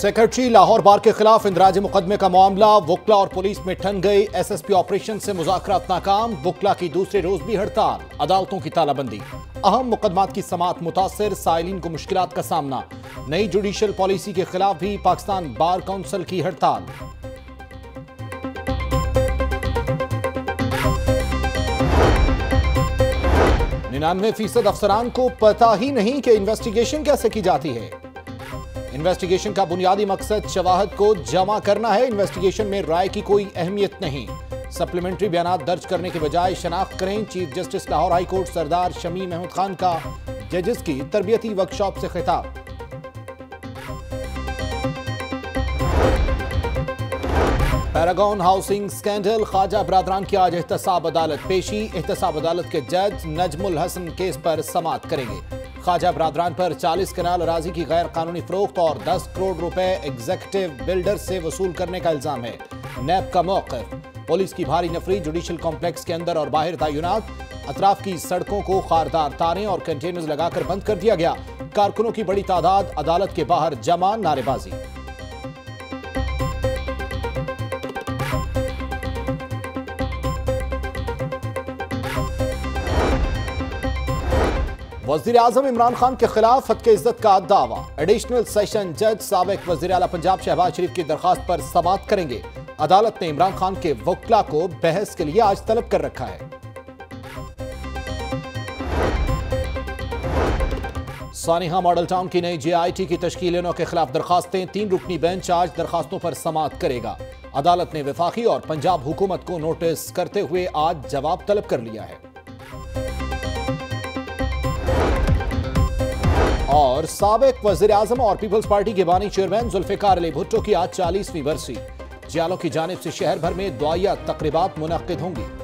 Secretary Lahore بار کے خلاف اندراج مقدمے کا معاملہ، وکلا اور پولیس میں ٹھن گئی، ایس ایس پی آپریشن سے مذاکرات ناکام، وکلا کی دوسرے روز بھی ہڑتال، عدالتوں کی تالہ بندی۔ اہم مقدمات کی سماعت متاثر، سائلین کو مشکلات کا سامنا۔ نئی جوڈیشل پالیسی کے خلاف بھی پاکستان بار کانسل کی ہڑتال۔ ننانوے فیصد افسران کو پتا ہی نہیں کہ انویسٹیگیشن کیسے کی جاتی ہے۔ انویسٹیگیشن کا بنیادی مقصد شواہد کو جمع کرنا ہے۔ انویسٹیگیشن میں رائے کی کوئی اہمیت نہیں۔ سپلیمنٹری بیانات درج کرنے کے بجائے شناخت کریں۔ Chief justice Lahore high court Sardar Shamim Ahmad Khan کا ججز کی تربیتی ورکشاپ سے خطاب۔ پیراگون ہاؤسنگ سکینڈل خواجہ برادران کی آج احتساب عدالت پیشی۔ احتساب عدالت کے جج نجم الحسن کیس پر سماعت کریں گے۔ خواجہ برادران پر چالیس کنال اراضی کی غیر قانونی فروخت اور دس کروڑ روپے ایگزیکٹو بلڈر سے وصول کرنے کا الزام ہے۔ نیب کا موقف۔ پولیس کی بھاری نفری جوڈیشل کمپلیکس کے اندر اور باہر تعینات۔ اطراف کی سڑکوں کو خاردار تاریں اور کنٹینرز لگا کر بند کر دیا گیا۔ کارکنوں کی بڑی تعداد، عدالت کے باہر جمع، نعرے بازی۔ وزیر اعظم عمران خان کے خلاف حق عزت کا دعویٰ۔ ایڈیشنل سیشن جج سابق وزیر پنجاب شہباز شریف کی درخواست پر سماعت کریں گے۔ عدالت نے عمران خان کے وکلا کو بحث کے لیے آج طلب کر رکھا ہے۔ سانحہ ماڈل ٹاؤن کی نئی جے آئی ٹی کی تشکیل انہوں کے خلاف درخواستیں، تین رکنی بینچ آج درخواستوں پر سماعت کرے گا۔ عدالت نے وفاقی اور پنجاب حکومت کو نوٹس کرتے ہوئے آج جواب طلب کر لیا ہے۔ اور سابق وزیراعظم اور پیپلز پارٹی کے بانی چیئرمین ذوالفقار علی بھٹو کی آج چالیسویں برسی۔ جیالوں کی جانب سے شہر بھر میں دعائیہ تقریبات منعقد ہوں گی۔